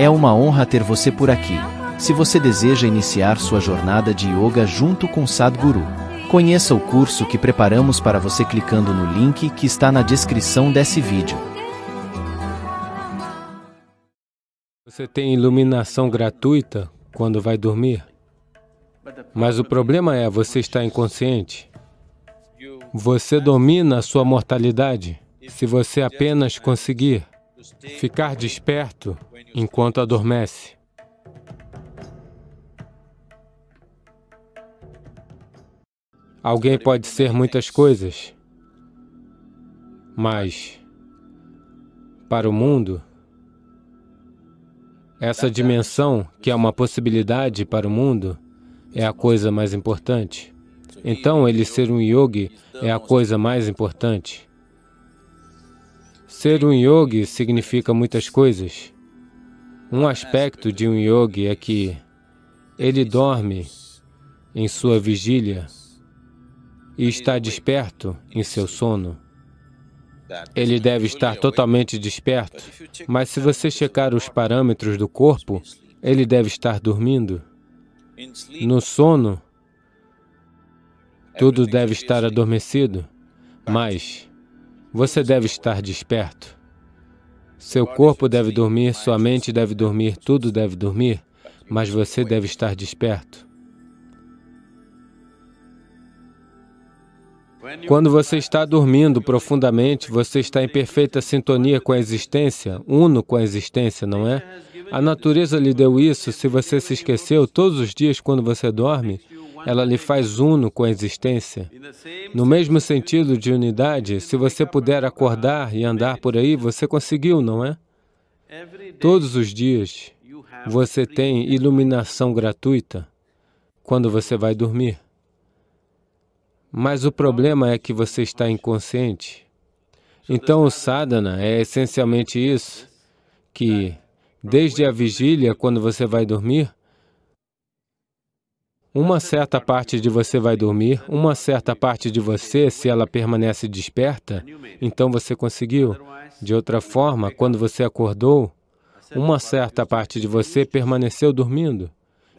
É uma honra ter você por aqui. Se você deseja iniciar sua jornada de yoga junto com Sadhguru, conheça o curso que preparamos para você clicando no link que está na descrição desse vídeo. Você tem iluminação gratuita quando vai dormir? Mas o problema é você está inconsciente. Você domina a sua mortalidade se você apenas conseguir ficar desperto enquanto adormece. Alguém pode ser muitas coisas, mas para o mundo, essa dimensão, que é uma possibilidade para o mundo, é a coisa mais importante. Então, ele ser um yogi é a coisa mais importante. Ser um yogi significa muitas coisas. Um aspecto de um yogi é que ele dorme em sua vigília e está desperto em seu sono. Ele deve estar totalmente desperto, mas se você checar os parâmetros do corpo, ele deve estar dormindo. No sono, tudo deve estar adormecido, mas você deve estar desperto. Seu corpo deve dormir, sua mente deve dormir, tudo deve dormir, mas você deve estar desperto. Quando você está dormindo profundamente, você está em perfeita sintonia com a existência, uno com a existência, não é? A natureza lhe deu isso, se você se esqueceu, todos os dias quando você dorme, ela lhe faz uno com a existência. No mesmo sentido de unidade, se você puder acordar e andar por aí, você conseguiu, não é? Todos os dias você tem iluminação gratuita quando você vai dormir. Mas o problema é que você está inconsciente. Então o sadhana é essencialmente isso, que desde a vigília, quando você vai dormir, uma certa parte de você vai dormir, uma certa parte de você, se ela permanece desperta, então você conseguiu. De outra forma, quando você acordou, uma certa parte de você permaneceu dormindo,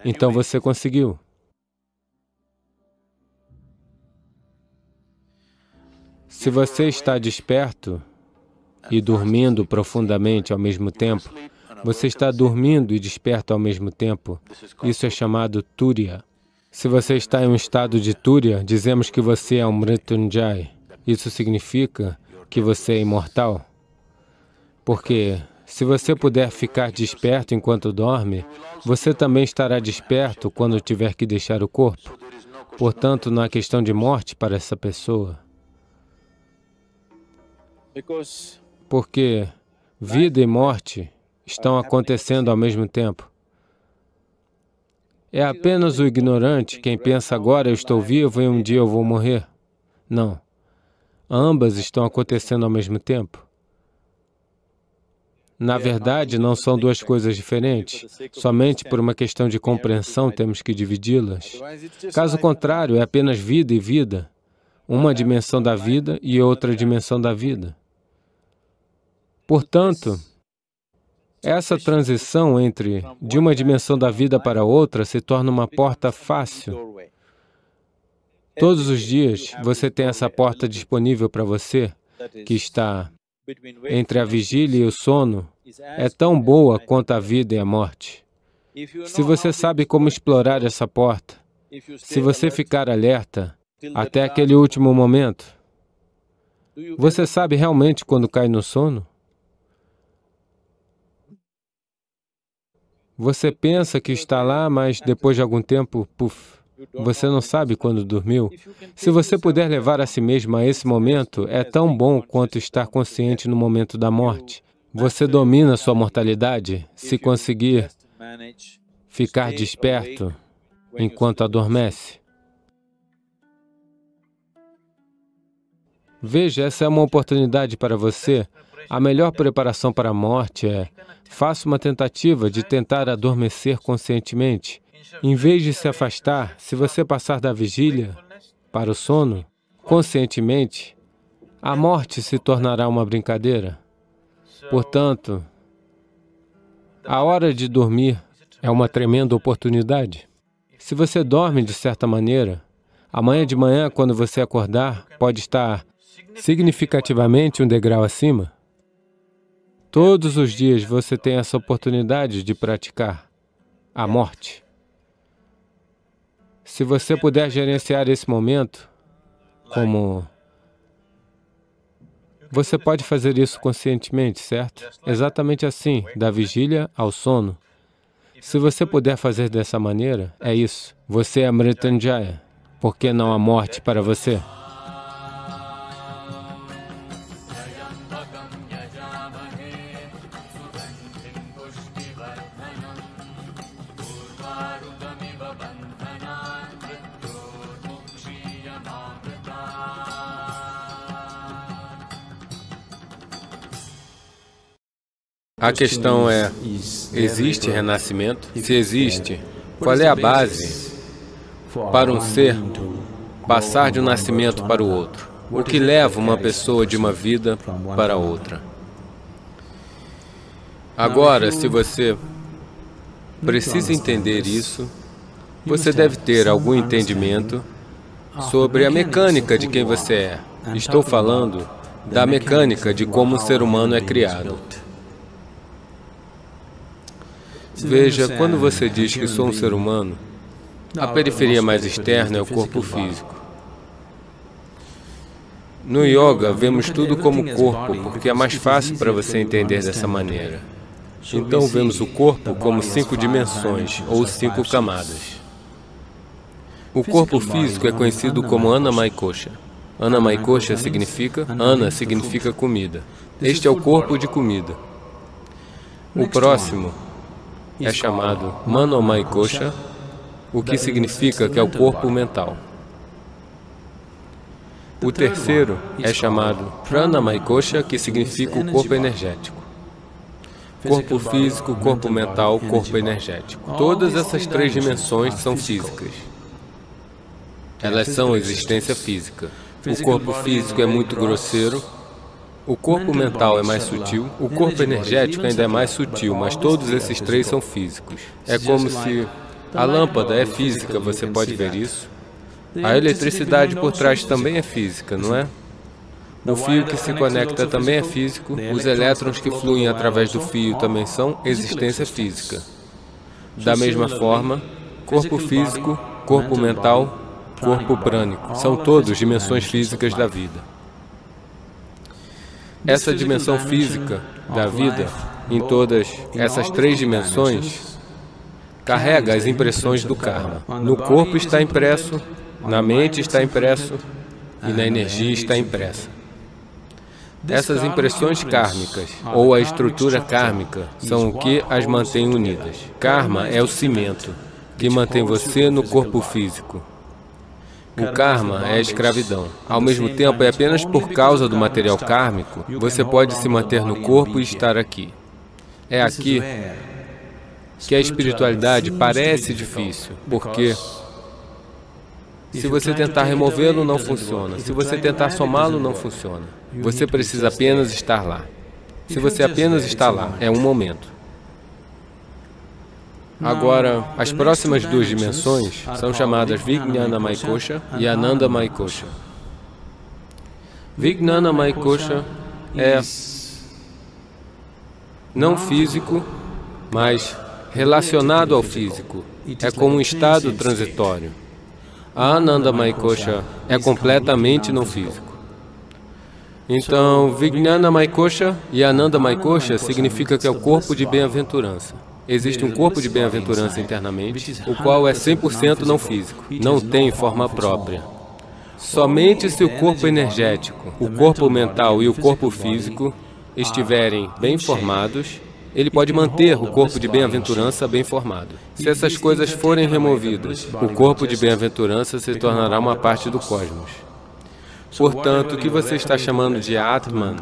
então você conseguiu. Se você está desperto e dormindo profundamente ao mesmo tempo, você está dormindo e desperto ao mesmo tempo. Isso é chamado Turiya. Se você está em um estado de Túria, dizemos que você é um Mrityunjay. Isso significa que você é imortal. Porque se você puder ficar desperto enquanto dorme, você também estará desperto quando tiver que deixar o corpo. Portanto, não há questão de morte para essa pessoa. Porque vida e morte estão acontecendo ao mesmo tempo. É apenas o ignorante quem pensa agora eu estou vivo e um dia eu vou morrer. Não. Ambas estão acontecendo ao mesmo tempo. Na verdade, não são duas coisas diferentes. Somente por uma questão de compreensão temos que dividi-las. Caso contrário, é apenas vida e vida. Uma dimensão da vida e outra dimensão da vida. Portanto, essa transição entre de uma dimensão da vida para outra se torna uma porta fácil. Todos os dias você tem essa porta disponível para você, que está entre a vigília e o sono, é tão boa quanto a vida e a morte. Se você sabe como explorar essa porta, se você ficar alerta até aquele último momento, você sabe realmente quando cai no sono? Você pensa que está lá, mas depois de algum tempo, puf, você não sabe quando dormiu. Se você puder levar a si mesmo a esse momento, é tão bom quanto estar consciente no momento da morte. Você domina sua mortalidade se conseguir ficar desperto enquanto adormece. Veja, essa é uma oportunidade para você. A melhor preparação para a morte é Faça uma tentativa de tentar adormecer conscientemente. Em vez de se afastar, se você passar da vigília para o sono, conscientemente, a morte se tornará uma brincadeira. Portanto, A hora de dormir é uma tremenda oportunidade. Se você dorme de certa maneira, amanhã de manhã, quando você acordar, pode estar significativamente um degrau acima. Todos os dias você tem essa oportunidade de praticar a morte. Se você puder gerenciar esse momento como você pode fazer isso conscientemente, certo? Exatamente assim, da vigília ao sono. Se você puder fazer dessa maneira, é isso. Você é Mritanjaya. Por que não há morte para você? A questão é, existe renascimento? Se existe, qual é a base para um ser passar de um nascimento para o outro? O que leva uma pessoa de uma vida para outra? Agora, se você precisa entender isso, você deve ter algum entendimento sobre a mecânica de quem você é. Estou falando da mecânica de como o ser humano é criado. Veja, quando você diz que sou um ser humano, a periferia mais externa é o corpo físico. No yoga, vemos tudo como corpo, porque é mais fácil para você entender dessa maneira. Então, vemos o corpo como cinco dimensões, ou cinco camadas. O corpo físico é conhecido como Anamaikosha. Anamaikosha significa, Ana significa comida. Este é o corpo de comida. O próximo é chamado Manomai-kosha, o que significa que é o corpo mental. O terceiro é chamado Pranamai-kosha, que significa o corpo energético. Corpo físico, corpo mental, corpo energético. Todas essas três dimensões são físicas. Elas são existência física. O corpo físico é muito grosseiro, o corpo mental é mais sutil, o corpo energético ainda é mais sutil, mas todos esses três são físicos. É como se a lâmpada é física, você pode ver isso. A eletricidade por trás também é física, não é? O fio que se conecta também é físico, os elétrons que fluem através do fio também são existência física. Da mesma forma, corpo físico, corpo mental, corpo prânico, são todos dimensões físicas da vida. Essa dimensão física da vida, em todas essas três dimensões, carrega as impressões do karma. No corpo está impresso, na mente está impresso e na energia está impressa. Essas impressões kármicas, ou a estrutura kármica, são o que as mantém unidas. Karma é o cimento que mantém você no corpo físico. O karma é a escravidão. Ao mesmo tempo, é apenas por causa do material kármico você pode se manter no corpo e estar aqui. É aqui que a espiritualidade parece difícil, porque se você tentar removê-lo, não funciona. Se você tentar somá-lo, não funciona. Você precisa apenas estar lá. Se você apenas está lá, é um momento. Agora, as próximas duas dimensões são chamadas Vijnana Maikosha e Ananda Maikosha. Vijnana Maikosha é não físico, mas relacionado ao físico. É como um estado transitório. A Ananda Maikosha é completamente não físico. Então, Vijnana Maikosha e Ananda Maikosha significa que é o corpo de bem-aventurança. Existe um corpo de bem-aventurança internamente, o qual é 100% não físico, não tem forma própria. Somente se o corpo energético, o corpo mental e o corpo físico estiverem bem formados, ele pode manter o corpo de bem-aventurança bem formado. Se essas coisas forem removidas, o corpo de bem-aventurança se tornará uma parte do cosmos. Portanto, o que você está chamando de Atman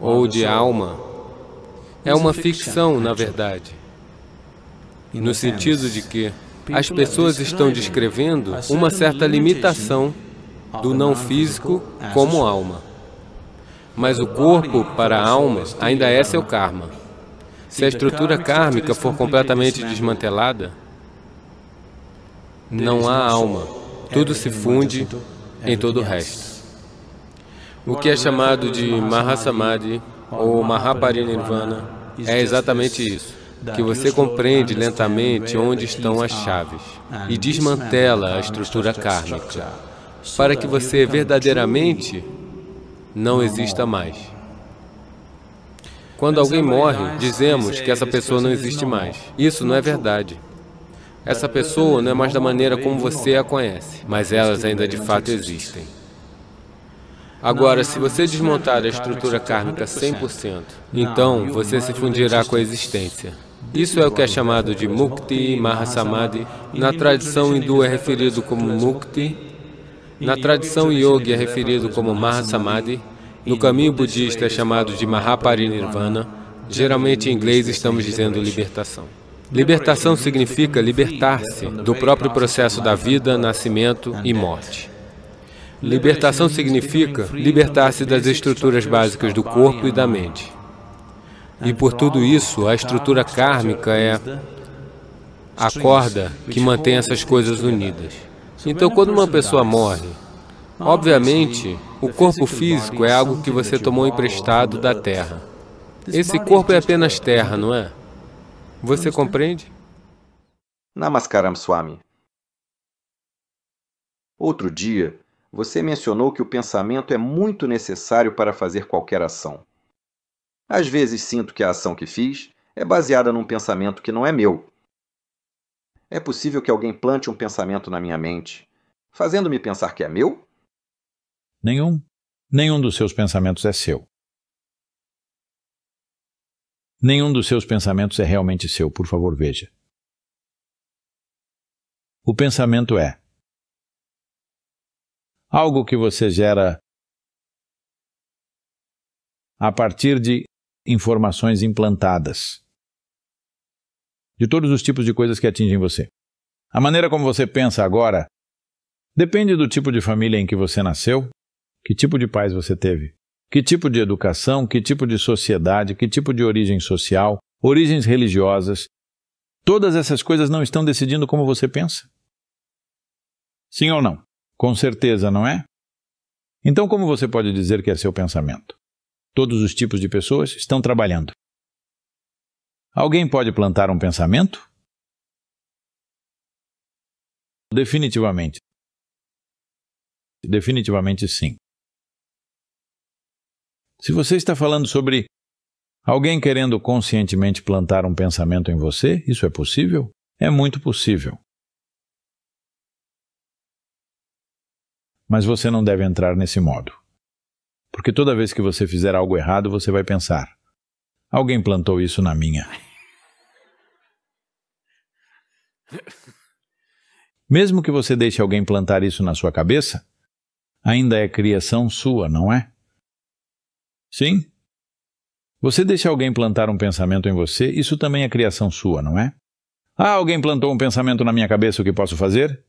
ou de alma é uma ficção, na verdade no sentido de que as pessoas estão descrevendo uma certa limitação do não físico como alma. Mas o corpo, para a alma, ainda é seu karma. Se a estrutura kármica for completamente desmantelada, não há alma. Tudo se funde em todo o resto. O que é chamado de Mahasamadhi ou Mahaparinirvana é exatamente isso que você compreende lentamente onde estão as chaves e desmantela a estrutura kármica para que você verdadeiramente não exista mais. Quando alguém morre, dizemos que essa pessoa não existe mais. Isso não é verdade. Essa pessoa não é mais da maneira como você a conhece, mas elas ainda de fato existem. Agora, se você desmontar a estrutura kármica 100%, então você se fundirá com a existência. Isso é o que é chamado de Mukti Mahasamadhi. Na tradição hindu é referido como Mukti. Na tradição yogi é referido como Mahasamadhi. No caminho budista é chamado de Mahaparinirvana. Geralmente em inglês estamos dizendo libertação. Libertação significa libertar-se do próprio processo da vida, nascimento e morte. Libertação significa libertar-se das estruturas básicas do corpo e da mente. E por tudo isso, a estrutura kármica é a corda que mantém essas coisas unidas. Então, quando uma pessoa morre, obviamente, o corpo físico é algo que você tomou emprestado da terra. Esse corpo é apenas terra, não é? Você compreende? Namaskaram Swami. Outro dia, você mencionou que o pensamento é muito necessário para fazer qualquer ação. Às vezes sinto que a ação que fiz é baseada num pensamento que não é meu. É possível que alguém plante um pensamento na minha mente, fazendo-me pensar que é meu? Nenhum. Nenhum dos seus pensamentos é seu. Nenhum dos seus pensamentos é realmente seu, por favor, veja. O pensamento é algo que você gera a partir de informações implantadas. De todos os tipos de coisas que atingem você. A maneira como você pensa agora depende do tipo de família em que você nasceu, que tipo de pais você teve, que tipo de educação, que tipo de sociedade, que tipo de origem social, origens religiosas. Todas essas coisas não estão decidindo como você pensa? Sim ou não? Com certeza, não é? Então, como você pode dizer que é seu pensamento? Todos os tipos de pessoas estão trabalhando. Alguém pode plantar um pensamento? Definitivamente. Definitivamente sim. Se você está falando sobre alguém querendo conscientemente plantar um pensamento em você, isso é possível? É muito possível. Mas você não deve entrar nesse modo. Porque toda vez que você fizer algo errado, você vai pensar: alguém plantou isso na minha. Mesmo que você deixe alguém plantar isso na sua cabeça, ainda é criação sua, não é? Sim? Você deixa alguém plantar um pensamento em você, isso também é criação sua, não é? Ah, alguém plantou um pensamento na minha cabeça, o que posso fazer?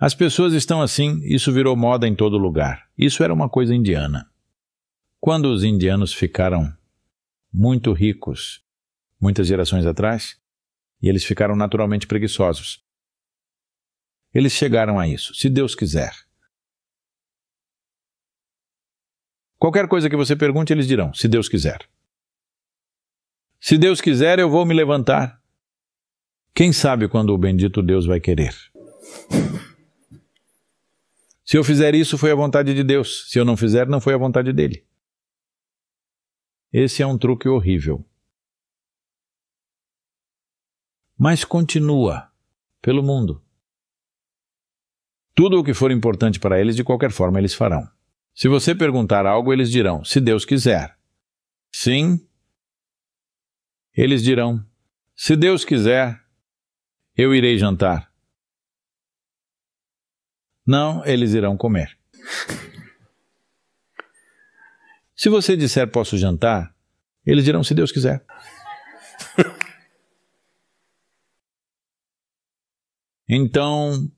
As pessoas estão assim, isso virou moda em todo lugar. Isso era uma coisa indiana. Quando os indianos ficaram muito ricos, muitas gerações atrás, e eles ficaram naturalmente preguiçosos, eles chegaram a isso, se Deus quiser. Qualquer coisa que você pergunte, eles dirão, se Deus quiser. Se Deus quiser, eu vou me levantar. Quem sabe quando o bendito Deus vai querer? Se eu fizer isso, foi a vontade de Deus. Se eu não fizer, não foi a vontade dele. Esse é um truque horrível. Mas continua pelo mundo. Tudo o que for importante para eles, de qualquer forma, eles farão. Se você perguntar algo, eles dirão, se Deus quiser. Sim. Eles dirão, se Deus quiser, eu irei jantar. Não, eles irão comer. Se você disser posso jantar, eles dirão se Deus quiser. Então,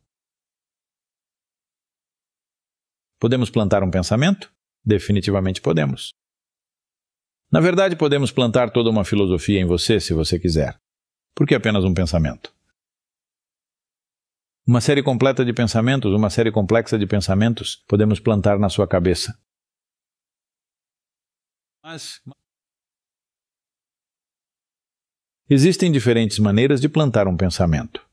podemos plantar um pensamento? Definitivamente podemos. Na verdade, podemos plantar toda uma filosofia em você se você quiser. Por que apenas um pensamento? Uma série completa de pensamentos, uma série complexa de pensamentos, podemos plantar na sua cabeça. Mas. Existem diferentes maneiras de plantar um pensamento.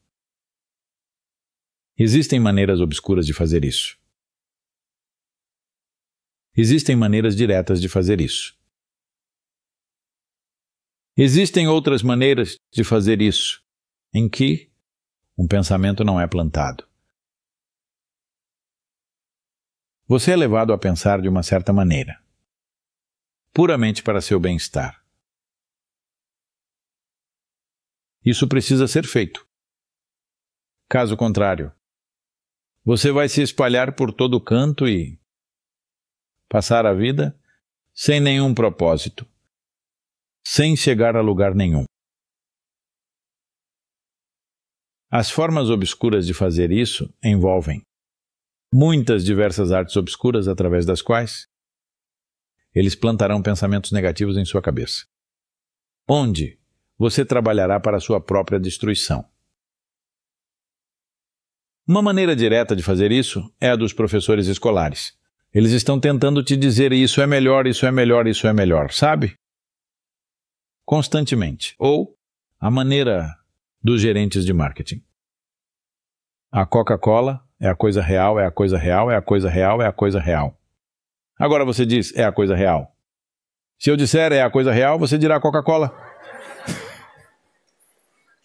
Existem maneiras obscuras de fazer isso. Existem maneiras diretas de fazer isso. Existem outras maneiras de fazer isso, em que um pensamento não é plantado. Você é levado a pensar de uma certa maneira, puramente para seu bem-estar. Isso precisa ser feito. Caso contrário, você vai se espalhar por todo canto e passar a vida sem nenhum propósito, sem chegar a lugar nenhum. As formas obscuras de fazer isso envolvem muitas diversas artes obscuras através das quais eles plantarão pensamentos negativos em sua cabeça. Onde você trabalhará para sua própria destruição. Uma maneira direta de fazer isso é a dos professores escolares. Eles estão tentando te dizer isso é melhor, isso é melhor, isso é melhor, sabe? Constantemente. Ou a maneira dos gerentes de marketing. A Coca-Cola é a coisa real, é a coisa real, é a coisa real, é a coisa real. Agora você diz, é a coisa real. Se eu disser é a coisa real, você dirá Coca-Cola.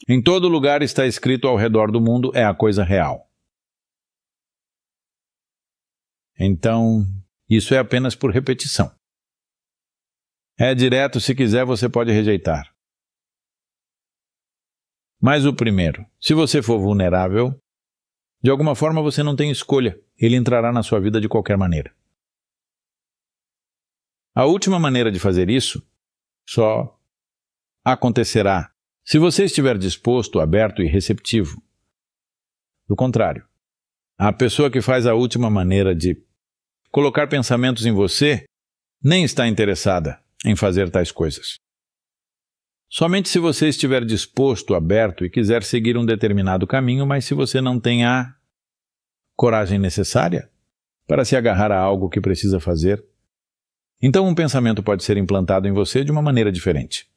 Em todo lugar está escrito ao redor do mundo é a coisa real. Então, isso é apenas por repetição. É direto, se quiser, você pode rejeitar. Mas o primeiro, se você for vulnerável, de alguma forma você não tem escolha, ele entrará na sua vida de qualquer maneira. A última maneira de fazer isso só acontecerá se você estiver disposto, aberto e receptivo. Do contrário, a pessoa que faz a última maneira de colocar pensamentos em você nem está interessada em fazer tais coisas. Somente se você estiver disposto, aberto e quiser seguir um determinado caminho, mas se você não tem a coragem necessária para se agarrar a algo que precisa fazer, então um pensamento pode ser implantado em você de uma maneira diferente.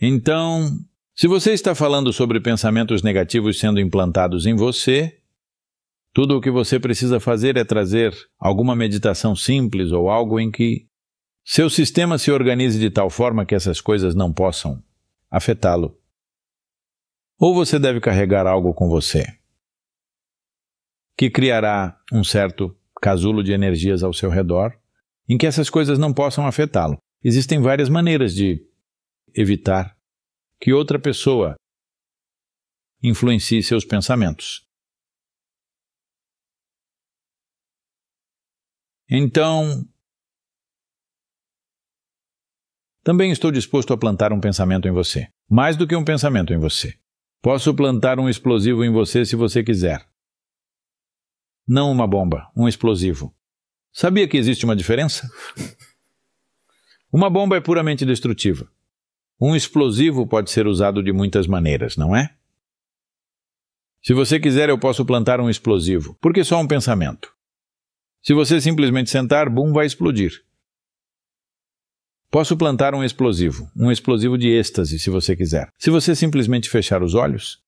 Então, se você está falando sobre pensamentos negativos sendo implantados em você, tudo o que você precisa fazer é trazer alguma meditação simples ou algo em que seu sistema se organize de tal forma que essas coisas não possam afetá-lo. Ou você deve carregar algo com você, que criará um certo casulo de energias ao seu redor, em que essas coisas não possam afetá-lo. Existem várias maneiras de evitar que outra pessoa influencie seus pensamentos. Então, também estou disposto a plantar um pensamento em você. Mais do que um pensamento em você. Posso plantar um explosivo em você se você quiser. Não uma bomba, um explosivo. Sabia que existe uma diferença? Uma bomba é puramente destrutiva. Um explosivo pode ser usado de muitas maneiras, não é? Se você quiser, eu posso plantar um explosivo. Por que só um pensamento? Se você simplesmente sentar, bum, vai explodir. Posso plantar um explosivo, um explosivo de êxtase, se você quiser. Se você simplesmente fechar os olhos.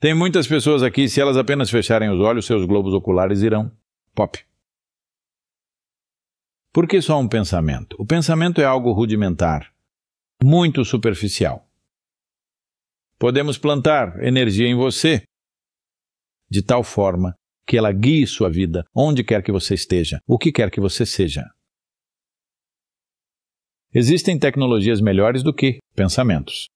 Tem muitas pessoas aqui, se elas apenas fecharem os olhos, seus globos oculares irão pop. Por que só um pensamento? O pensamento é algo rudimentar, muito superficial. Podemos plantar energia em você de tal forma que ela guie sua vida onde quer que você esteja, o que quer que você seja. Existem tecnologias melhores do que pensamentos.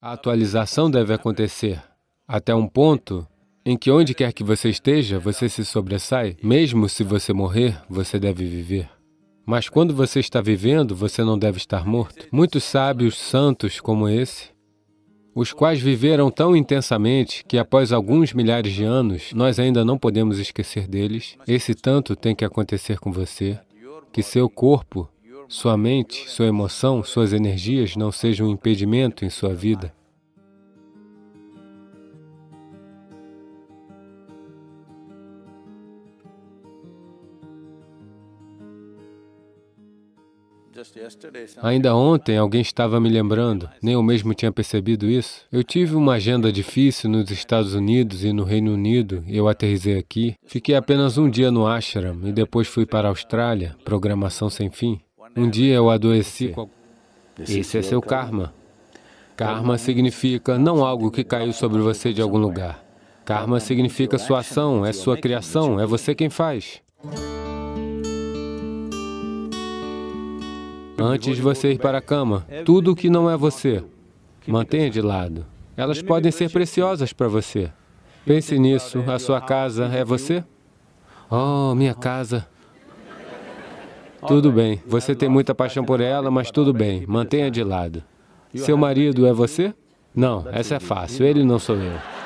A atualização deve acontecer até um ponto em que onde quer que você esteja, você se sobressai. Mesmo se você morrer, você deve viver. Mas quando você está vivendo, você não deve estar morto. Muitos sábios santos como esse os quais viveram tão intensamente que após alguns milhares de anos nós ainda não podemos esquecer deles. Esse tanto tem que acontecer com você, que seu corpo, sua mente, sua emoção, suas energias não sejam um impedimento em sua vida. Ainda ontem alguém estava me lembrando, nem eu mesmo tinha percebido isso. Eu tive uma agenda difícil nos Estados Unidos e no Reino Unido, eu aterrisei aqui. Fiquei apenas um dia no ashram e depois fui para a Austrália, programação sem fim. Um dia eu adoeci. Esse é seu karma. Karma significa não algo que caiu sobre você de algum lugar. Karma significa sua ação, é sua criação, é você quem faz. Antes de você ir para a cama, tudo o que não é você, mantenha de lado. Elas podem ser preciosas para você. Pense nisso. A sua casa é você? Oh, minha casa. Tudo bem, você tem muita paixão por ela, mas tudo bem, mantenha de lado. Seu marido é você? Não, essa é fácil, ele não sou eu.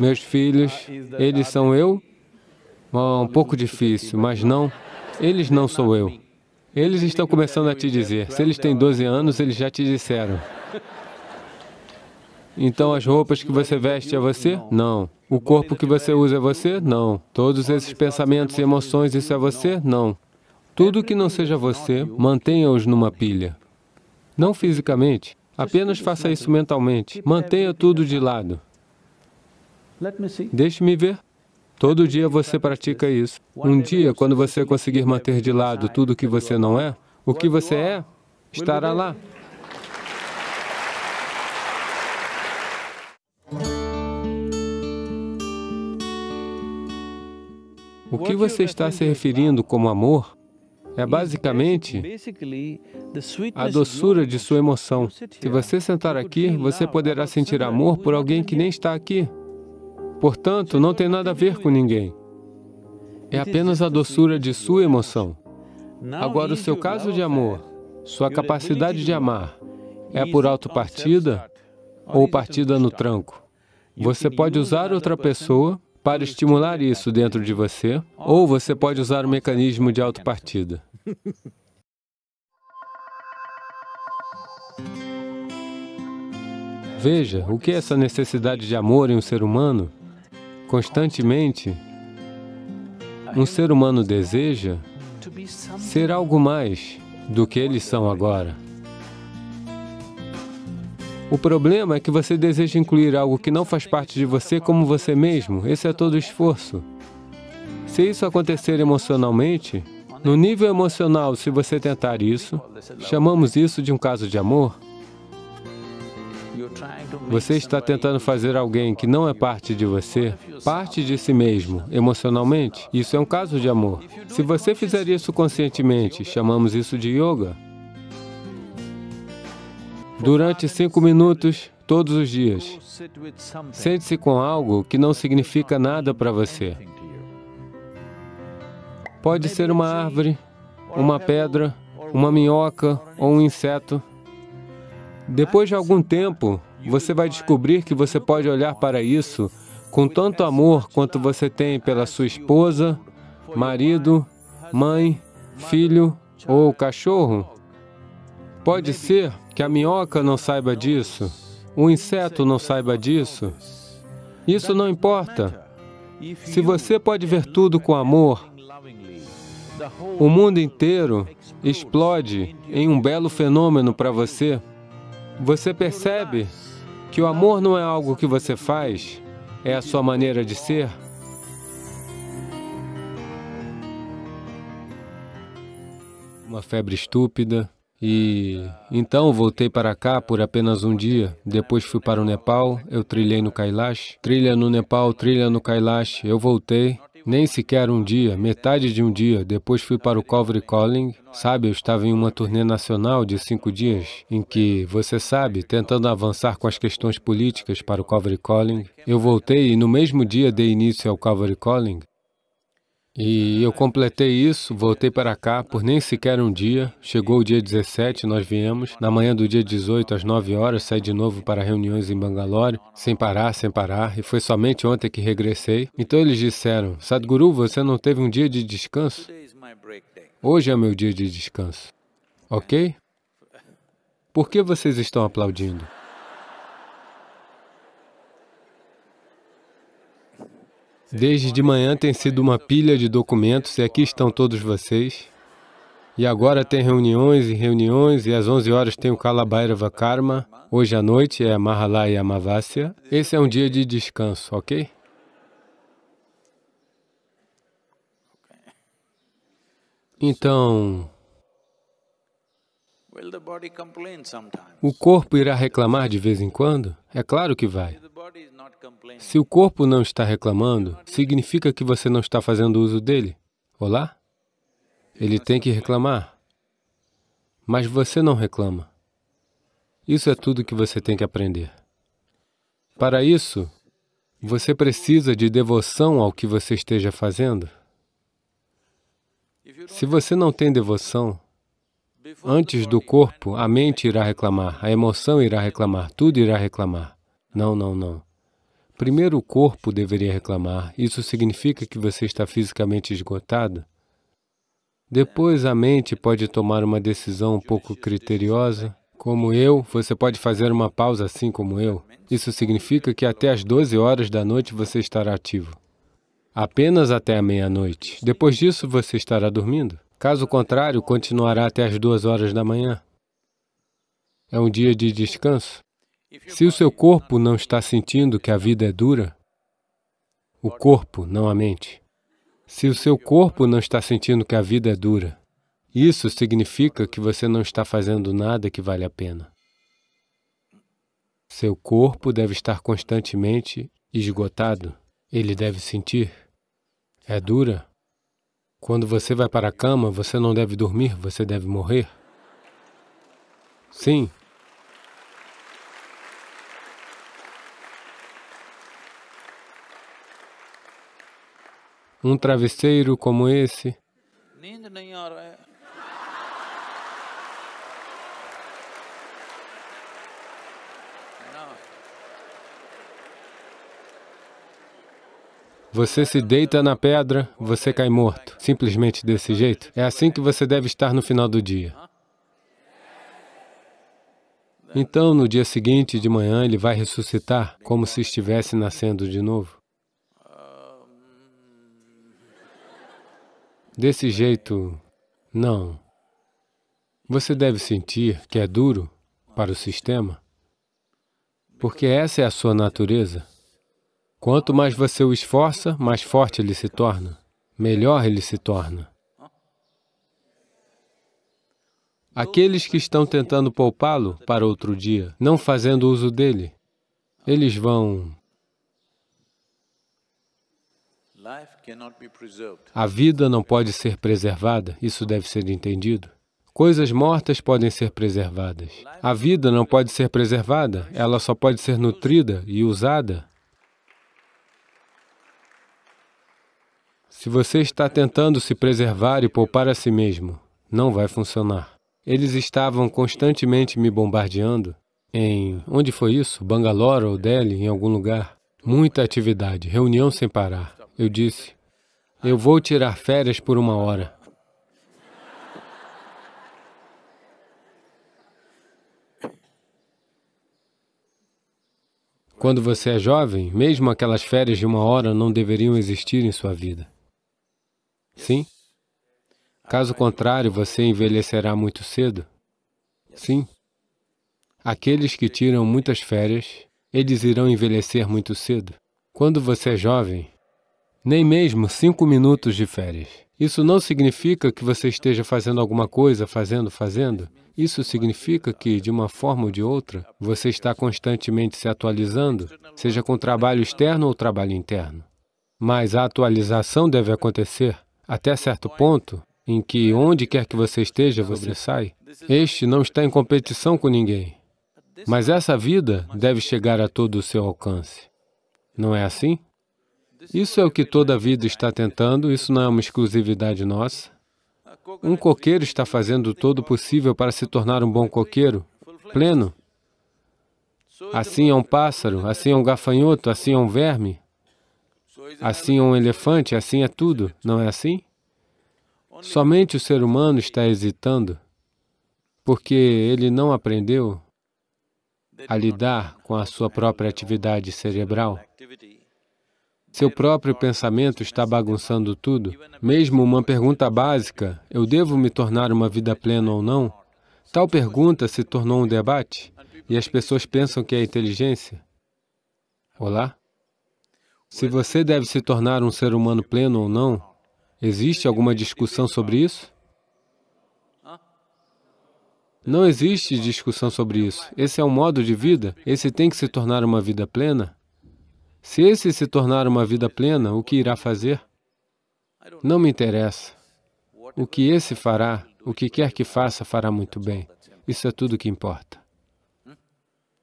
Meus filhos, eles são eu? Oh, um pouco difícil, mas não, eles não sou eu. Eles estão começando a te dizer. Se eles têm 12 anos, eles já te disseram. Então as roupas que você veste é você? Não. O corpo que você usa é você? Não. Todos esses pensamentos e emoções, isso é você? Não. Tudo que não seja você, mantenha-os numa pilha. Não fisicamente, apenas faça isso mentalmente. Mantenha tudo de lado. Deixe-me ver. Todo dia você pratica isso. Um dia, quando você conseguir manter de lado tudo o que você não é, o que você é estará lá. O que você está se referindo como amor é basicamente a doçura de sua emoção. Se você sentar aqui, você poderá sentir amor por alguém que nem está aqui. Portanto, não tem nada a ver com ninguém. É apenas a doçura de sua emoção. Agora, o seu caso de amor, sua capacidade de amar, é por autopartida ou partida no tranco? Você pode usar outra pessoa para estimular isso dentro de você, ou você pode usar o mecanismo de autopartida. Veja, o que é essa necessidade de amor em um ser humano? Constantemente, um ser humano deseja ser algo mais do que eles são agora. O problema é que você deseja incluir algo que não faz parte de você como você mesmo. Esse é todo o esforço. Se isso acontecer emocionalmente, no nível emocional, se você tentar isso, chamamos isso de um caso de amor, você está tentando fazer alguém que não é parte de você, parte de si mesmo, emocionalmente. Isso é um caso de amor. Se você fizer isso conscientemente, chamamos isso de yoga. Durante cinco minutos, todos os dias, sente-se com algo que não significa nada para você. Pode ser uma árvore, uma pedra, uma minhoca ou um inseto. Depois de algum tempo, você vai descobrir que você pode olhar para isso com tanto amor quanto você tem pela sua esposa, marido, mãe, filho ou cachorro. Pode ser que a minhoca não saiba disso, o inseto não saiba disso. Isso não importa. Se você pode ver tudo com amor, o mundo inteiro explode em um belo fenômeno para você. Você percebe que o amor não é algo que você faz, é a sua maneira de ser? Uma febre estúpida. E então voltei para cá por apenas um dia. Depois fui para o Nepal, eu trilhei no Kailash. Trilha no Nepal, trilha no Kailash. Eu voltei. Nem sequer um dia, metade de um dia. Depois fui para o Calvary Calling. Sabe, eu estava em uma turnê nacional de cinco dias, em que, você sabe, tentando avançar com as questões políticas para o Calvary Calling. Eu voltei e no mesmo dia dei início ao Calvary Calling. E eu completei isso, voltei para cá por nem sequer um dia. Chegou o dia 17, nós viemos. Na manhã do dia 18, às 9 horas, saí de novo para reuniões em Bangalore, sem parar, sem parar. E foi somente ontem que regressei. Então eles disseram, Sadhguru, você não teve um dia de descanso? Hoje é meu dia de descanso. Ok? Por que vocês estão aplaudindo? Desde de manhã tem sido uma pilha de documentos e aqui estão todos vocês. E agora tem reuniões e reuniões e às 11 horas tem o Kalabhairava Karma. Hoje à noite é Mahalaya Amavasya. Esse é um dia de descanso, ok? Então, o corpo irá reclamar de vez em quando? É claro que vai. Se o corpo não está reclamando, significa que você não está fazendo uso dele. Olá? Ele tem que reclamar. Mas você não reclama. Isso é tudo que você tem que aprender. Para isso, você precisa de devoção ao que você esteja fazendo. Se você não tem devoção, antes do corpo, a mente irá reclamar, a emoção irá reclamar, tudo irá reclamar. Não, não, não. Primeiro o corpo deveria reclamar. Isso significa que você está fisicamente esgotado. Depois a mente pode tomar uma decisão um pouco criteriosa. Como eu, você pode fazer uma pausa assim como eu. Isso significa que até as 12 horas da noite você estará ativo. Apenas até a meia-noite. Depois disso, você estará dormindo. Caso contrário, continuará até as duas horas da manhã. É um dia de descanso. Se o seu corpo não está sentindo que a vida é dura, o corpo, não a mente. Se o seu corpo não está sentindo que a vida é dura, isso significa que você não está fazendo nada que vale a pena. Seu corpo deve estar constantemente esgotado. Ele deve sentir. É dura. Quando você vai para a cama, você não deve dormir, você deve morrer. Sim, um travesseiro como esse. Você se deita na pedra, você cai morto. Simplesmente desse jeito. É assim que você deve estar no final do dia. Então, no dia seguinte, de manhã, ele vai ressuscitar, como se estivesse nascendo de novo. Desse jeito, não. Você deve sentir que é duro para o sistema, porque essa é a sua natureza. Quanto mais você o esforça, mais forte ele se torna, melhor ele se torna. Aqueles que estão tentando poupá-lo para outro dia, não fazendo uso dele, eles vão a vida não pode ser preservada, isso deve ser entendido. Coisas mortas podem ser preservadas. A vida não pode ser preservada, ela só pode ser nutrida e usada. Se você está tentando se preservar e poupar a si mesmo, não vai funcionar. Eles estavam constantemente me bombardeando em... onde foi isso? Bangalore ou Delhi, em algum lugar. Muita atividade, reunião sem parar. Eu disse, eu vou tirar férias por uma hora. Quando você é jovem, mesmo aquelas férias de uma hora não deveriam existir em sua vida. Sim? Caso contrário, você envelhecerá muito cedo. Sim? Aqueles que tiram muitas férias, eles irão envelhecer muito cedo. Quando você é jovem, nem mesmo cinco minutos de férias. Isso não significa que você esteja fazendo alguma coisa, fazendo, fazendo. Isso significa que, de uma forma ou de outra, você está constantemente se atualizando, seja com trabalho externo ou trabalho interno. Mas a atualização deve acontecer até certo ponto em que, onde quer que você esteja, você sai. Este não está em competição com ninguém. Mas essa vida deve chegar a todo o seu alcance. Não é assim? Isso é o que toda a vida está tentando, isso não é uma exclusividade nossa. Um coqueiro está fazendo todo o possível para se tornar um bom coqueiro, pleno. Assim é um pássaro, assim é um gafanhoto, assim é um verme, assim é um elefante, assim é tudo, não é assim? Somente o ser humano está hesitando porque ele não aprendeu a lidar com a sua própria atividade cerebral. Seu próprio pensamento está bagunçando tudo. Mesmo uma pergunta básica, eu devo me tornar uma vida plena ou não? Tal pergunta se tornou um debate e as pessoas pensam que é inteligência. Olá? Se você deve se tornar um ser humano pleno ou não, existe alguma discussão sobre isso? Não existe discussão sobre isso. Esse é um modo de vida, esse tem que se tornar uma vida plena. Se esse se tornar uma vida plena, o que irá fazer? Não me interessa. O que esse fará, o que quer que faça, fará muito bem. Isso é tudo que importa.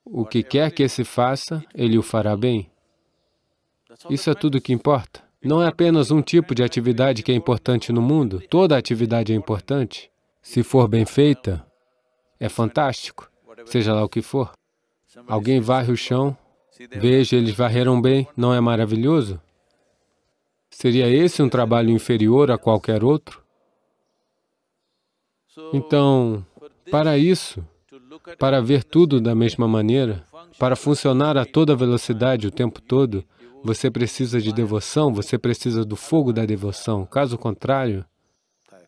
O que quer que esse faça, ele o fará bem. Isso é tudo que importa. Não é apenas um tipo de atividade que é importante no mundo. Toda atividade é importante. Se for bem feita, é fantástico, seja lá o que for. Alguém varre o chão, veja, eles varreram bem, não é maravilhoso? Seria esse um trabalho inferior a qualquer outro? Então, para isso, para ver tudo da mesma maneira, para funcionar a toda velocidade o tempo todo, você precisa de devoção, você precisa do fogo da devoção. Caso contrário,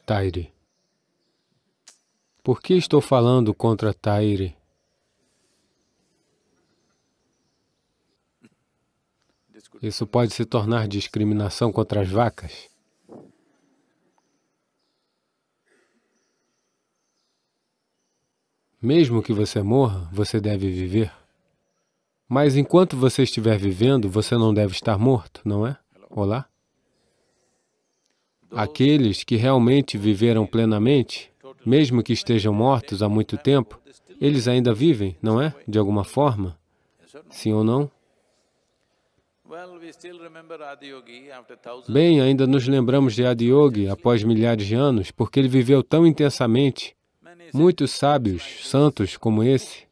Taire. Por que estou falando contra Taire? Isso pode se tornar discriminação contra as vacas. Mesmo que você morra, você deve viver. Mas enquanto você estiver vivendo, você não deve estar morto, não é? Olá? Aqueles que realmente viveram plenamente mesmo que estejam mortos há muito tempo, eles ainda vivem, não é? De alguma forma? Sim ou não? Bem, ainda nos lembramos de Adiyogi após milhares de anos, porque ele viveu tão intensamente. Muitos sábios, santos como esse,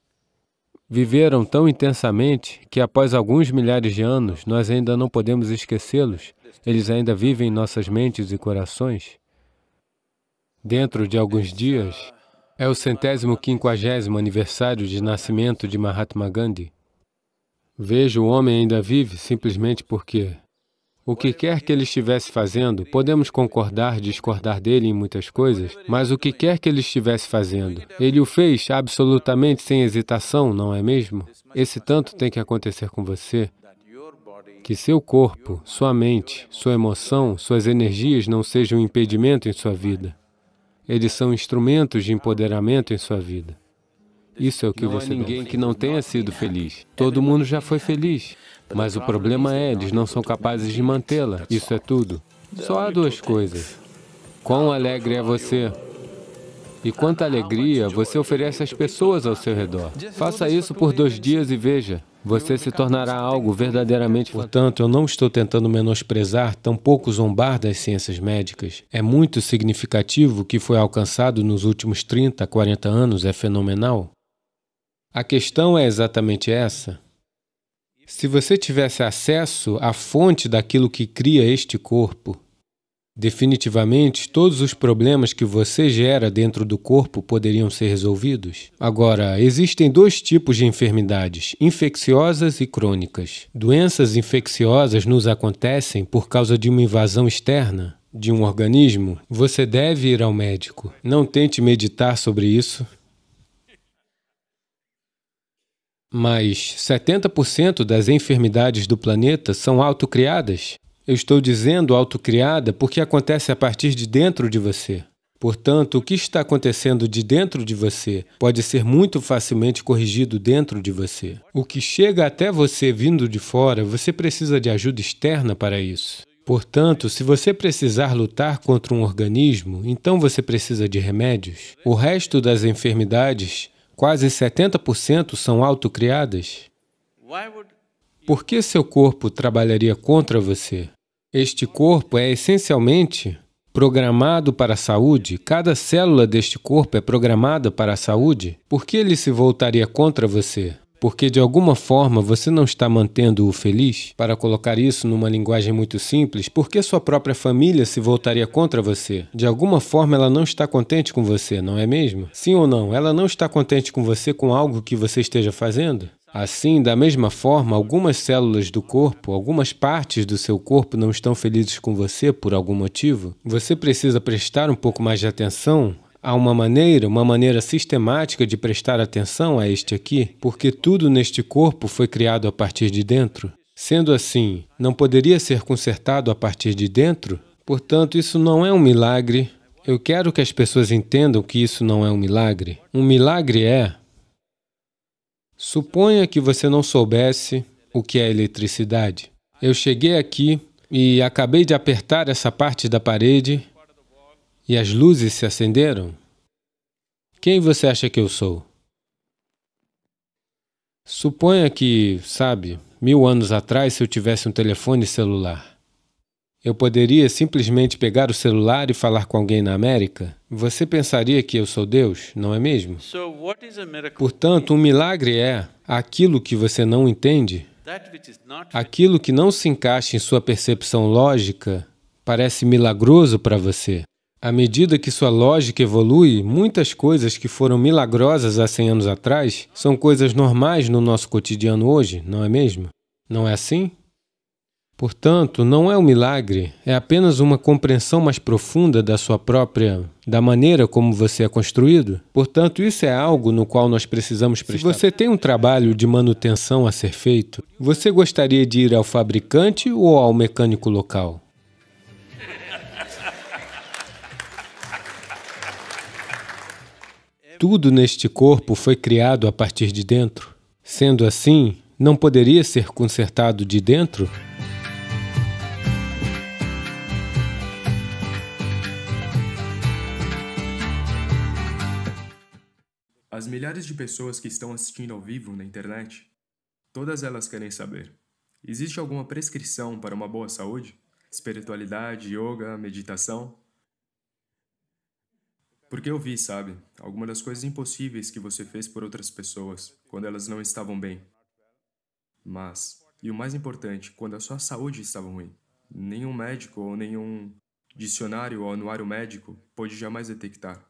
viveram tão intensamente que após alguns milhares de anos, nós ainda não podemos esquecê-los. Eles ainda vivem em nossas mentes e corações. Dentro de alguns dias, é o centésimo quinquagésimo aniversário de nascimento de Mahatma Gandhi. Vejo o homem ainda vive simplesmente porque o que quer que ele estivesse fazendo, podemos concordar, discordar dele em muitas coisas, mas o que quer que ele estivesse fazendo, ele o fez absolutamente sem hesitação, não é mesmo? Esse tanto tem que acontecer com você, que seu corpo, sua mente, sua emoção, suas energias não sejam um impedimento em sua vida. Eles são instrumentos de empoderamento em sua vida. Isso é o que não você há ninguém que não tenha sido feliz. Todo mundo já foi feliz. Mas o problema é, eles não são capazes de mantê-la. Isso é tudo. Só há duas coisas. Quão alegre é você e quanta alegria você oferece às pessoas ao seu redor. Faça isso por dois dias e veja você se tornará algo verdadeiramente. Portanto, eu não estou tentando menosprezar, tampouco zombar das ciências médicas. É muito significativo o que foi alcançado nos últimos 30, 40 anos, é fenomenal. A questão é exatamente essa. Se você tivesse acesso à fonte daquilo que cria este corpo, Definitivamente, todos os problemas que você gera dentro do corpo poderiam ser resolvidos. Agora, existem dois tipos de enfermidades, infecciosas e crônicas. Doenças infecciosas nos acontecem por causa de uma invasão externa de um organismo. Você deve ir ao médico. Não tente meditar sobre isso. Mas 70% das enfermidades do planeta são autocriadas. Eu estou dizendo autocriada porque acontece a partir de dentro de você. Portanto, o que está acontecendo de dentro de você pode ser muito facilmente corrigido dentro de você. O que chega até você vindo de fora, você precisa de ajuda externa para isso. Portanto, se você precisar lutar contra um organismo, então você precisa de remédios. O resto das enfermidades, quase 70%, são autocriadas. Por que seu corpo trabalharia contra você? Este corpo é essencialmente programado para a saúde, cada célula deste corpo é programada para a saúde, por que ele se voltaria contra você? Porque de alguma forma você não está mantendo-o feliz? Para colocar isso numa linguagem muito simples, por que sua própria família se voltaria contra você? De alguma forma ela não está contente com você, não é mesmo? Sim ou não? Ela não está contente com você com algo que você esteja fazendo? Assim, da mesma forma, algumas células do corpo, algumas partes do seu corpo não estão felizes com você por algum motivo. Você precisa prestar um pouco mais de atenção Há uma maneira, uma maneira sistemática de prestar atenção a este aqui, porque tudo neste corpo foi criado a partir de dentro. Sendo assim, não poderia ser consertado a partir de dentro? Portanto, isso não é um milagre. Eu quero que as pessoas entendam que isso não é um milagre. Um milagre é Suponha que você não soubesse o que é eletricidade. Eu cheguei aqui e acabei de apertar essa parte da parede e as luzes se acenderam. Quem você acha que eu sou? Suponha que, sabe, mil anos atrás, se eu tivesse um telefone celular, eu poderia simplesmente pegar o celular e falar com alguém na América? Você pensaria que eu sou Deus, não é mesmo? Portanto, um milagre é aquilo que você não entende, aquilo que não se encaixa em sua percepção lógica, parece milagroso para você. À medida que sua lógica evolui, muitas coisas que foram milagrosas há 100 anos atrás são coisas normais no nosso cotidiano hoje, não é mesmo? Não é assim? Portanto, não é um milagre, é apenas uma compreensão mais profunda da sua própria, da maneira como você é construído. Portanto, isso é algo no qual nós precisamos prestar. Se você tem um trabalho de manutenção a ser feito, você gostaria de ir ao fabricante ou ao mecânico local? Tudo neste corpo foi criado a partir de dentro. Sendo assim, não poderia ser consertado de dentro? As milhares de pessoas que estão assistindo ao vivo na internet, todas elas querem saber: existe alguma prescrição para uma boa saúde? Espiritualidade, yoga, meditação? Porque eu vi, sabe, algumas das coisas impossíveis que você fez por outras pessoas quando elas não estavam bem. Mas, e o mais importante, quando a sua saúde estava ruim, nenhum médico ou nenhum dicionário ou anuário médico pôde jamais detectar.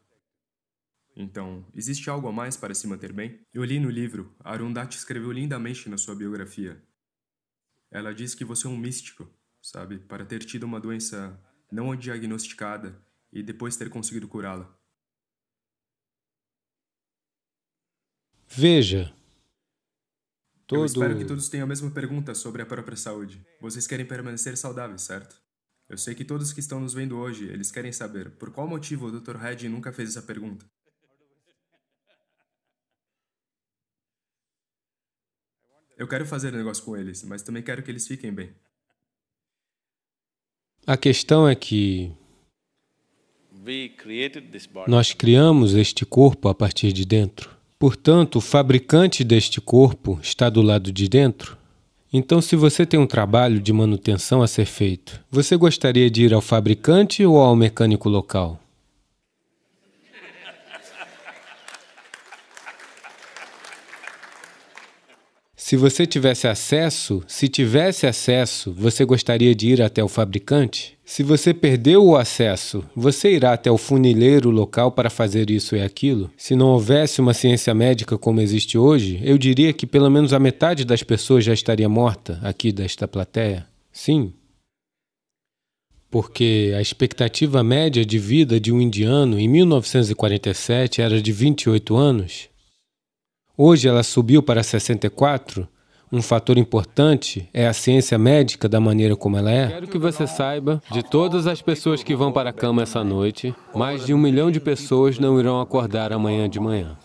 Então, existe algo a mais para se manter bem? Eu li no livro, Arundhati escreveu lindamente na sua biografia. Ela diz que você é um místico, sabe, para ter tido uma doença não diagnosticada e depois ter conseguido curá-la. Veja. Todo... Eu espero que todos tenham a mesma pergunta sobre a própria saúde. Vocês querem permanecer saudáveis, certo? Eu sei que todos que estão nos vendo hoje, eles querem saber por qual motivo o Dr. Red nunca fez essa pergunta. Eu quero fazer negócio com eles, mas também quero que eles fiquem bem. A questão é que nós criamos este corpo a partir de dentro. Portanto, o fabricante deste corpo está do lado de dentro. Então, se você tem um trabalho de manutenção a ser feito, você gostaria de ir ao fabricante ou ao mecânico local? Se você tivesse acesso, se tivesse acesso, você gostaria de ir até o fabricante? Se você perdeu o acesso, você irá até o funileiro local para fazer isso e aquilo? Se não houvesse uma ciência médica como existe hoje, eu diria que pelo menos a metade das pessoas já estaria morta aqui desta plateia. Sim. Porque a expectativa média de vida de um indiano em 1947 era de 28 anos Hoje ela subiu para 64. Um fator importante é a ciência médica da maneira como ela é. Quero que você saiba, de todas as pessoas que vão para a cama essa noite, mais de um milhão de pessoas não irão acordar amanhã de manhã.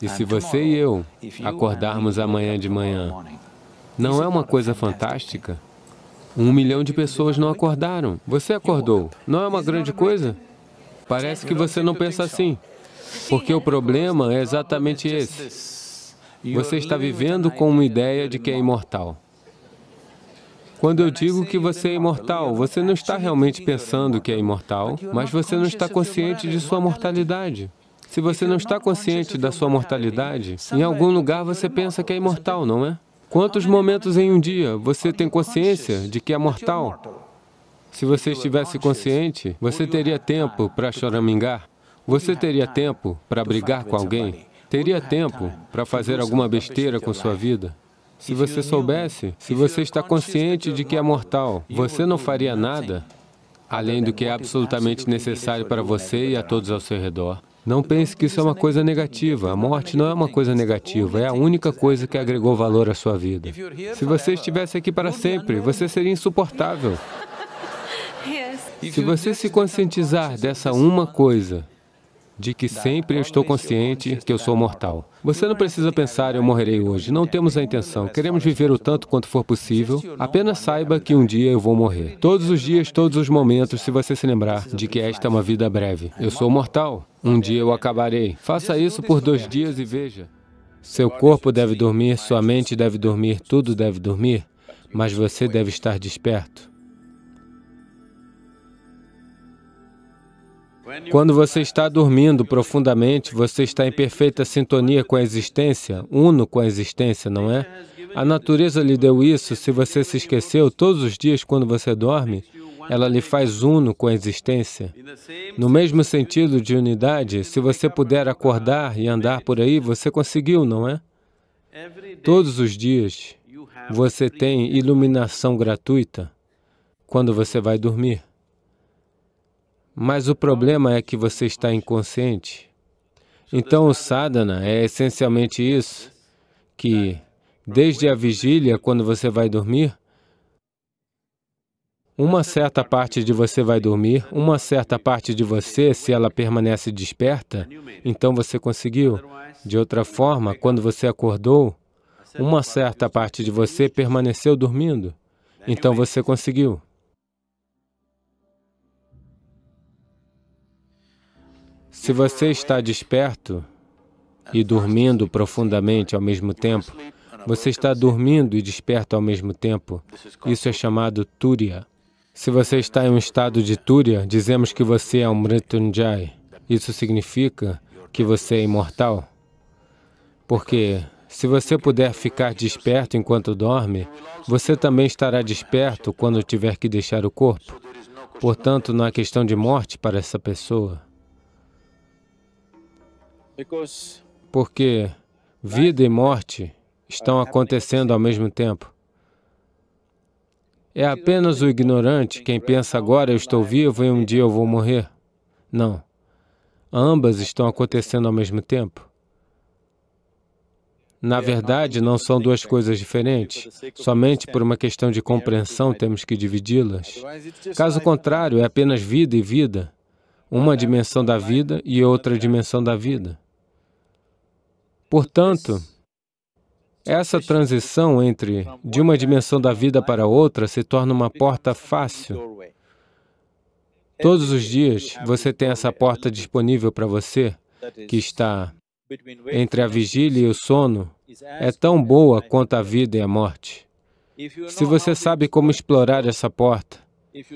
E se você e eu acordarmos amanhã de manhã, não é uma coisa fantástica? Um milhão de pessoas não acordaram. Você acordou. Não é uma grande coisa? Parece que você não pensa assim. Porque o problema é exatamente esse. Você está vivendo com uma ideia de que é imortal. Quando eu digo que você é imortal, você não está realmente pensando que é imortal, mas você não está consciente de sua mortalidade. Se você não está consciente da sua mortalidade, em algum lugar você pensa que é imortal, não é? Quantos momentos em um dia você tem consciência de que é mortal? Se você estivesse consciente, você teria tempo para choramingar, você teria tempo para brigar com alguém, teria tempo para fazer alguma besteira com sua vida. Se você soubesse, se você está consciente de que é mortal, você não faria nada além do que é absolutamente necessário para você e a todos ao seu redor. Não pense que isso é uma coisa negativa. A morte não é uma coisa negativa, é a única coisa que agregou valor à sua vida. Se você estivesse aqui para sempre, você seria insuportável. Se você se conscientizar dessa uma coisa, de que sempre eu estou consciente que eu sou mortal. Você não precisa pensar, eu morrerei hoje. Não temos a intenção. Queremos viver o tanto quanto for possível. Apenas saiba que um dia eu vou morrer. Todos os dias, todos os momentos, se você se lembrar de que esta é uma vida breve. Eu sou mortal. Um dia eu acabarei. Faça isso por dois dias e veja. Seu corpo deve dormir, sua mente deve dormir, tudo deve dormir, mas você deve estar desperto. Quando você está dormindo profundamente, você está em perfeita sintonia com a existência, uno com a existência, não é? A natureza lhe deu isso, se você se esqueceu, todos os dias quando você dorme, ela lhe faz uno com a existência. No mesmo sentido de unidade, se você puder acordar e andar por aí, você conseguiu, não é? Todos os dias, você tem iluminação gratuita quando você vai dormir. Mas o problema é que você está inconsciente. Então, o sadhana é essencialmente isso, que desde a vigília, quando você vai dormir, uma certa parte de você vai dormir, uma certa parte de você, se ela permanece desperta, então você conseguiu. De outra forma, quando você acordou, uma certa parte de você permaneceu dormindo, então você conseguiu. Se você está desperto e dormindo profundamente ao mesmo tempo, você está dormindo e desperto ao mesmo tempo. Isso é chamado Turiya. Se você está em um estado de Turiya, dizemos que você é um Mrityunjay. Isso significa que você é imortal. Porque se você puder ficar desperto enquanto dorme, você também estará desperto quando tiver que deixar o corpo. Portanto, não há questão de morte para essa pessoa. Porque vida e morte estão acontecendo ao mesmo tempo. É apenas o ignorante quem pensa agora eu estou vivo e um dia eu vou morrer. Não. Ambas estão acontecendo ao mesmo tempo. Na verdade, não são duas coisas diferentes. Somente por uma questão de compreensão temos que dividi-las. Caso contrário, é apenas vida e vida. Uma dimensão da vida e outra dimensão da vida. Portanto, essa transição entre de uma dimensão da vida para outra se torna uma porta fácil. Todos os dias você tem essa porta disponível para você, que está entre a vigília e o sono, é tão boa quanto a vida e a morte. Se você sabe como explorar essa porta,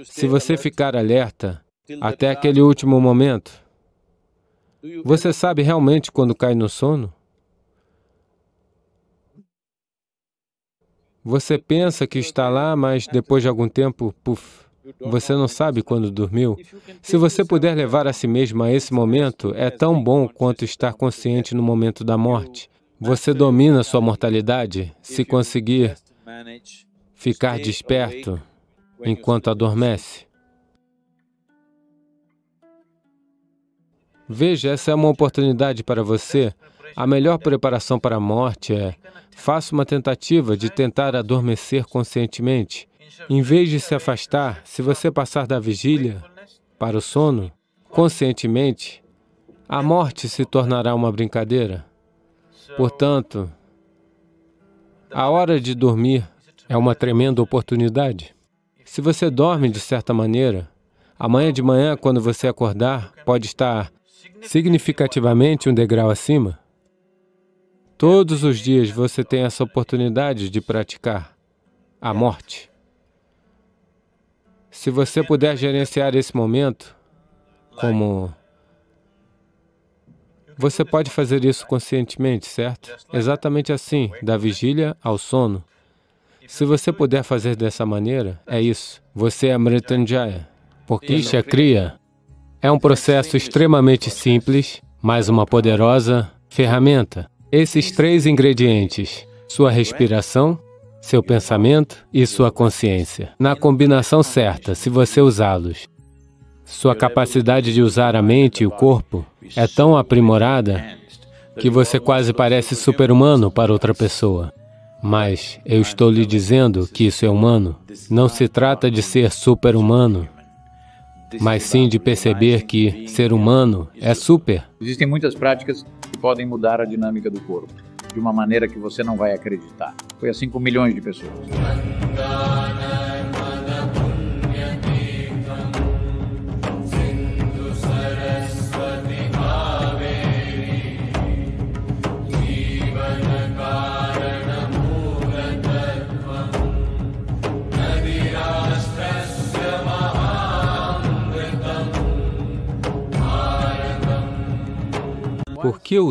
se você ficar alerta até aquele último momento, você sabe realmente quando cai no sono? Você pensa que está lá, mas depois de algum tempo, puf, você não sabe quando dormiu. Se você puder levar a si mesmo a esse momento, é tão bom quanto estar consciente no momento da morte. Você domina sua mortalidade se conseguir ficar desperto enquanto adormece. Veja, essa é uma oportunidade para você. A melhor preparação para a morte é Faça uma tentativa de tentar adormecer conscientemente. Em vez de se afastar, se você passar da vigília para o sono, conscientemente, a morte se tornará uma brincadeira. Portanto, a hora de dormir é uma tremenda oportunidade. Se você dorme de certa maneira, amanhã de manhã, quando você acordar, pode estar significativamente um degrau acima. Todos os dias você tem essa oportunidade de praticar a morte. Se você puder gerenciar esse momento, como você pode fazer isso conscientemente, certo? Exatamente assim, da vigília ao sono. Se você puder fazer dessa maneira, é isso. Você é Mritanjaya. Porque Isha Kriya é um processo extremamente simples, mas uma poderosa ferramenta. Esses três ingredientes, sua respiração, seu pensamento e sua consciência. Na combinação certa, se você usá-los, sua capacidade de usar a mente e o corpo é tão aprimorada que você quase parece super-humano para outra pessoa. Mas eu estou lhe dizendo que isso é humano. Não se trata de ser super-humano, mas sim de perceber que ser humano é super. Existem muitas práticas que podem mudar a dinâmica do corpo de uma maneira que você não vai acreditar. Foi assim com milhões de pessoas. Por que o